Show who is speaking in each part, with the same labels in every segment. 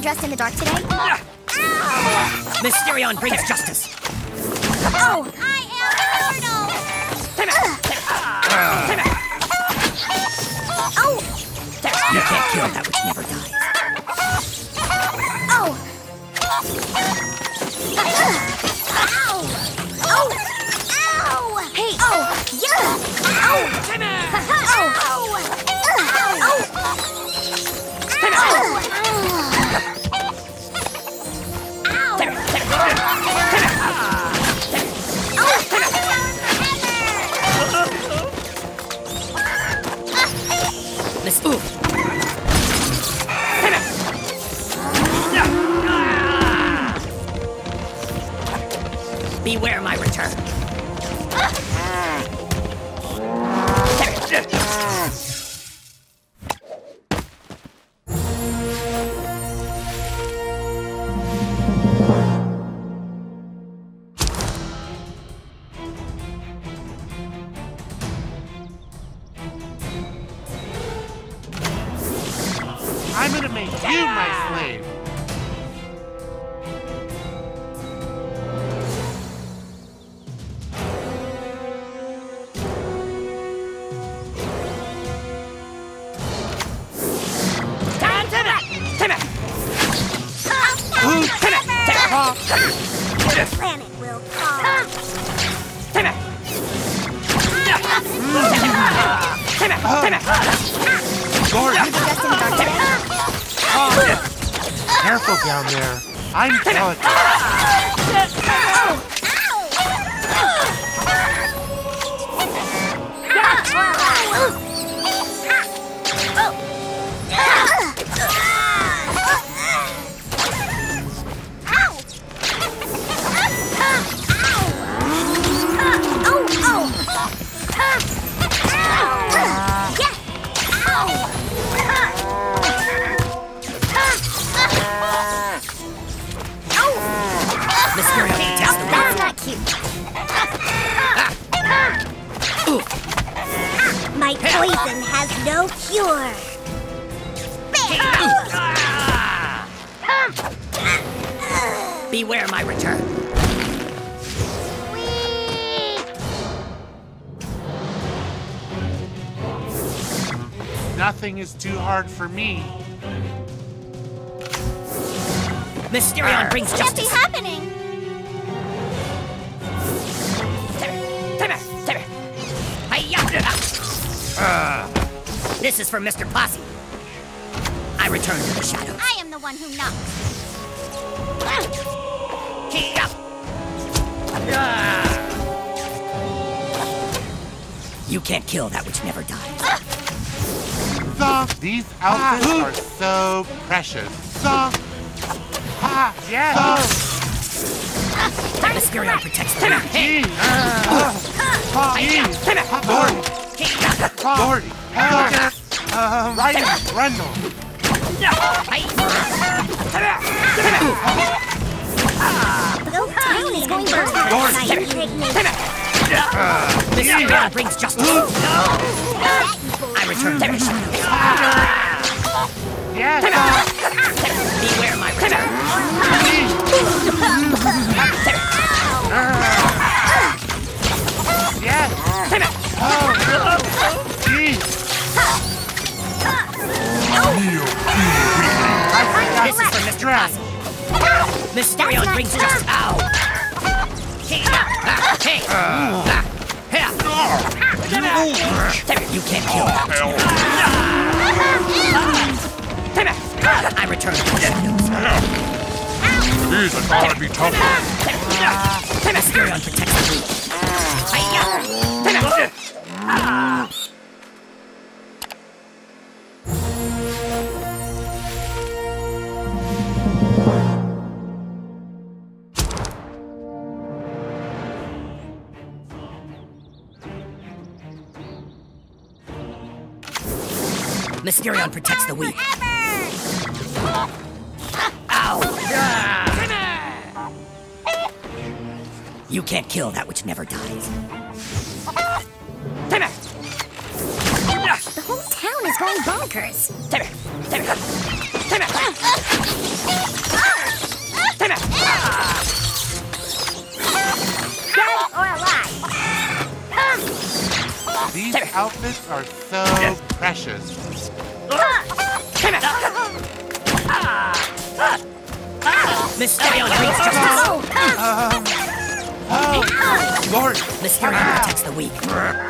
Speaker 1: dressed in the dark today? Ah!
Speaker 2: Mysterion brings us justice.
Speaker 1: Oh, I am Turtle! Oh,
Speaker 2: You can't kill that which never dies.
Speaker 1: oh! Ow! Oh! Ow! Hey! Oh! Yeah! Oh!
Speaker 2: Beware my return.
Speaker 3: I'm gonna make you my slave.
Speaker 1: Planet will fall.
Speaker 3: Gordon,
Speaker 1: Dressed in the dark today?
Speaker 3: careful down there. I'm delicate.
Speaker 1: Has no cure.
Speaker 2: Beware my return.
Speaker 3: Nothing is too hard for me.
Speaker 2: Mysterion ah. brings justice.
Speaker 1: Can't be
Speaker 2: justice.
Speaker 1: happening.
Speaker 2: This is for Mr. Posse. I return to the shadows.
Speaker 1: I am the one who knocks. Ah.
Speaker 2: You can't kill that which never dies.
Speaker 3: The, these outfits are so precious. The, ha, yes.
Speaker 2: Mysterion protects the weak.
Speaker 3: Gee. Gordy. Uh, uh, Ryan. Randall.
Speaker 1: Whole town is going berserk. Indignation.
Speaker 2: Brings justice. I return to.
Speaker 3: Yes.
Speaker 2: Beware my return.
Speaker 3: Yes. Oh. I
Speaker 2: This is for Mr. Posse. Mysterion
Speaker 1: not
Speaker 2: brings
Speaker 1: fair.
Speaker 2: justice. Ow! Hey! Ah, hey. Here. You can't kill that. I return to the shadows.
Speaker 4: These are gotta be tough.
Speaker 2: Mysterion protects the weak. Mysterion protects the weak. Ow! You can't kill that which never dies.
Speaker 1: The whole town is going bonkers. Dead or alive?
Speaker 3: These outfits are so precious.
Speaker 2: Mysterion brings justice.
Speaker 3: Oh, Lord, oh.
Speaker 2: Mysterion protects the weak.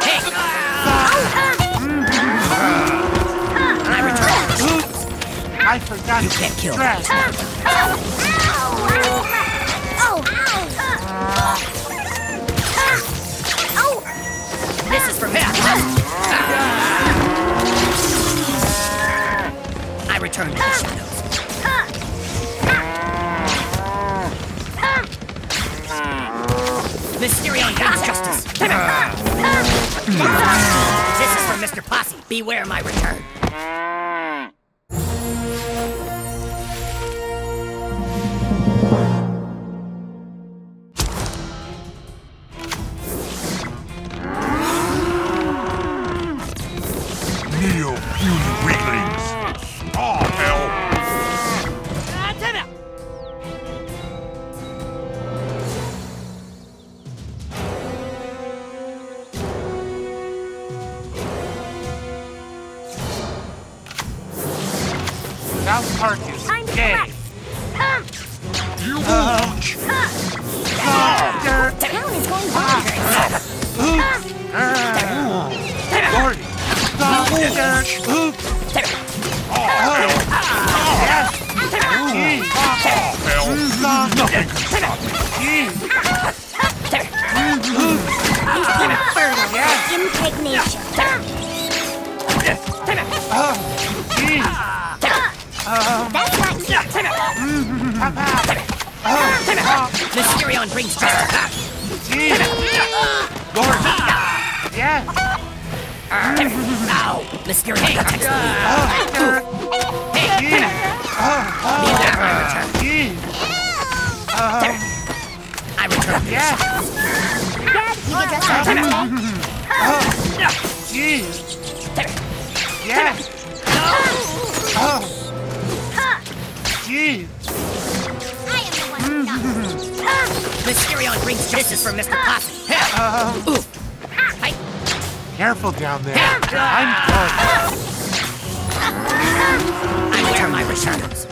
Speaker 2: Hey! Oh. I return.
Speaker 3: oops! I forgot
Speaker 2: You can't kill
Speaker 3: stress.
Speaker 2: Oh. I return to the ah. shadows. Ah. Mysterion brings justice. Ah. This is for Mr. Posse. Beware my return.
Speaker 3: South Park is
Speaker 1: Time to
Speaker 3: gay.
Speaker 1: collect.
Speaker 4: You won't.
Speaker 3: Dirt.
Speaker 1: Town is going bonkers.
Speaker 3: Oops! Lordy! Stop! Dirt! Oops! Oh! Yes!
Speaker 2: Ow! Mysterion protects the!
Speaker 3: Dirt!
Speaker 2: Hey! Beware my
Speaker 3: Oh!
Speaker 2: return.
Speaker 3: Um,
Speaker 2: I return.
Speaker 3: yes!
Speaker 1: Dad, you get dressed up?
Speaker 3: Oh! Gee! Yes! Oh! Gee!
Speaker 1: I am the one who knocks.
Speaker 2: Mysterion brings justice for Mr. Posse. Oof! I,
Speaker 3: careful down there. I'm done.
Speaker 2: I wear my returns.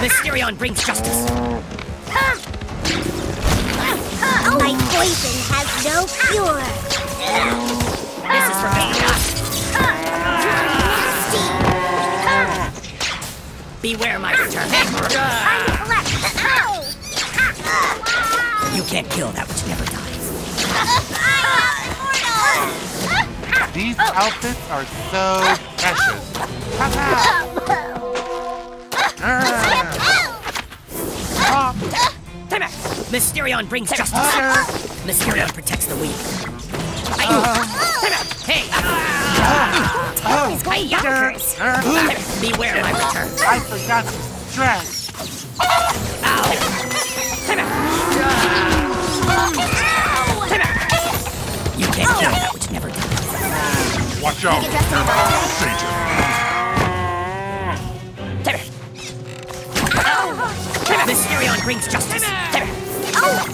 Speaker 2: Mysterion brings justice.
Speaker 1: My poison has no cure.
Speaker 2: This is for Mr. Beware my return.
Speaker 1: Time to collect.
Speaker 2: You can't kill that which never dies.
Speaker 3: These outfits are so precious. Papa! Stop!
Speaker 2: Mysterion brings justice. Mysterion protects the weak. Hey!
Speaker 1: Town is going
Speaker 2: Hi-ya.
Speaker 1: bonkers.
Speaker 3: Oops!
Speaker 2: Beware my return.
Speaker 3: I forgot to stress.
Speaker 2: You can't kill that which never dies.
Speaker 4: Watch out.
Speaker 1: Get dressed up today?
Speaker 2: Satan. Mysterion brings justice. Protects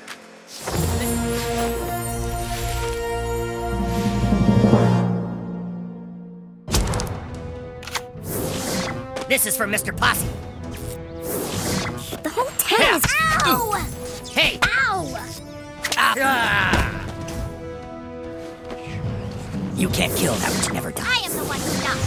Speaker 2: This is for Mr. Posse.
Speaker 1: The whole town is. Ow!
Speaker 2: Hey!
Speaker 1: Ow!
Speaker 2: Ah. You can't kill that which never dies.
Speaker 1: I am the one who knocks.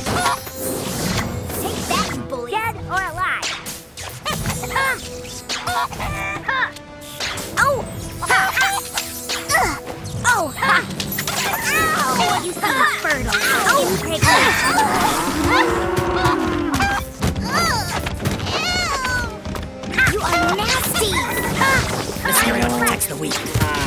Speaker 2: The weak.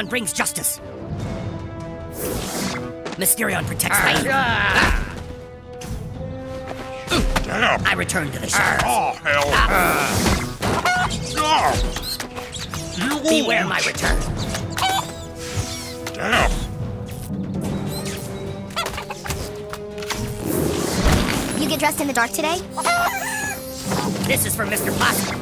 Speaker 2: Mysterion brings justice. Mysterion protects the weak.
Speaker 4: Damn.
Speaker 2: I return to the ah, shadows.
Speaker 4: Oh, hell. Ah. ah. You.
Speaker 2: Beware my return.
Speaker 4: Damn.
Speaker 1: You get dressed in the dark today?
Speaker 2: This is for Mr. Possum.